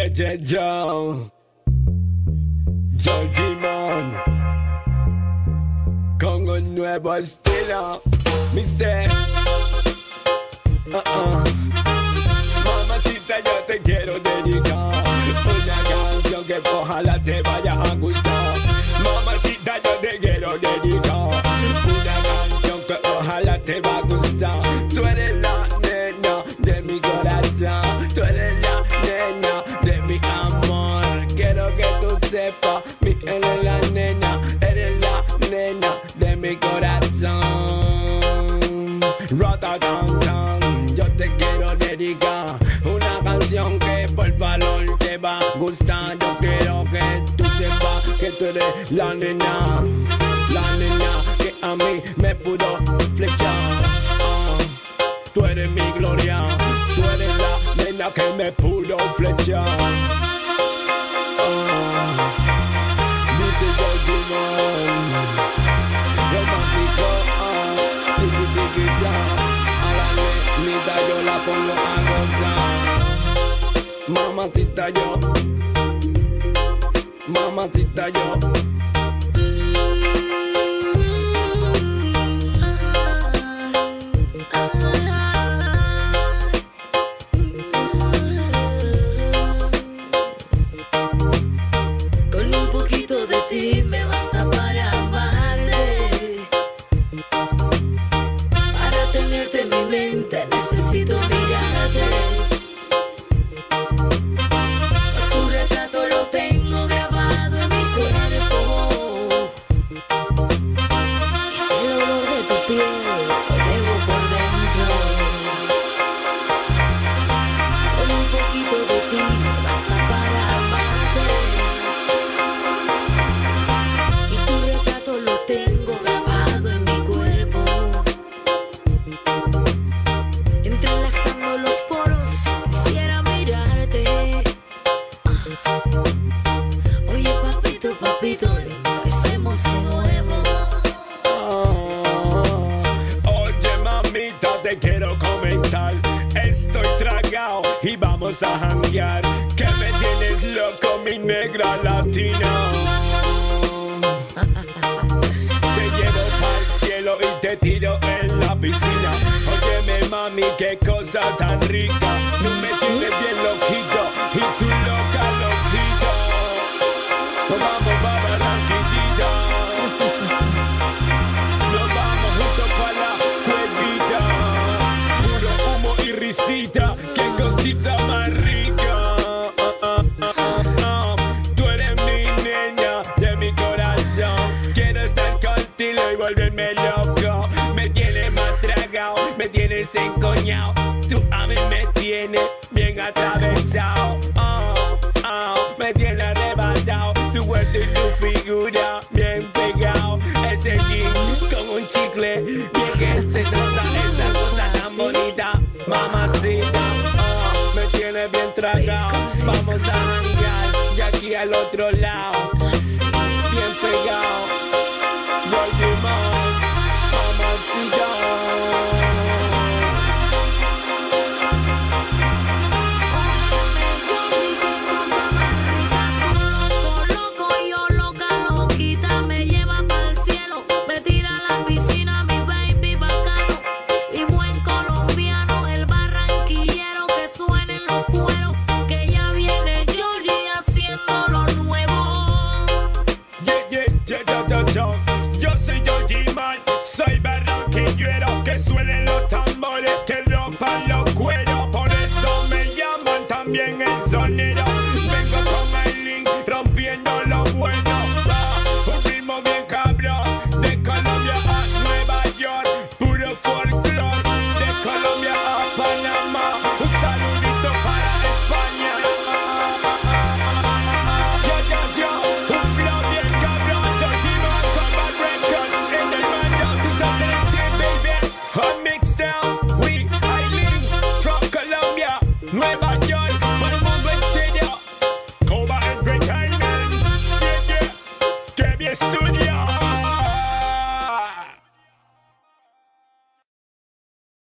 Yeah, yeah, yo. Demon. Con un nuevo estilo. Mister. Uh-uh. Mamacita, yo te quiero dedicar una canción que ojalá te vaya a gustar. Mamacita, yo te quiero dedicar una canción que ojalá te va a. mi eres la nena, eres la nena de mi corazón. Rotatán, yo te quiero dedicar una canción que por valor te va a gustar. Yo quiero que tú sepas que tú eres la nena, la nena que a mí me pudo flechar. Ah, tú eres mi gloria, tú eres la nena que me pudo flechar. Pongo a gozar. Mamacita yo, mamacita yo. Oye, papito, papito, empecemos de nuevo. Oye mamita, te quiero comentar. Estoy tragado y vamos a janguear. Que me tienes loco, mi negra latina. Te llevo al cielo y te tiro en la piscina. Óyeme mami, qué cosa tan rica. Volverme loco. Me tienes más tragado, me tienes encoñado. Tú a mí me tienes bien atravesado. Ah, ah, me tienes arrebatado. Tu cuerpo y tu figura bien pegado. Ese jean con un chicle, bien que se nota esa cosa tan bonita. Mamacita, ah, me tiene bien tragado. Vamos a janguear de aquí al otro lado. Studio.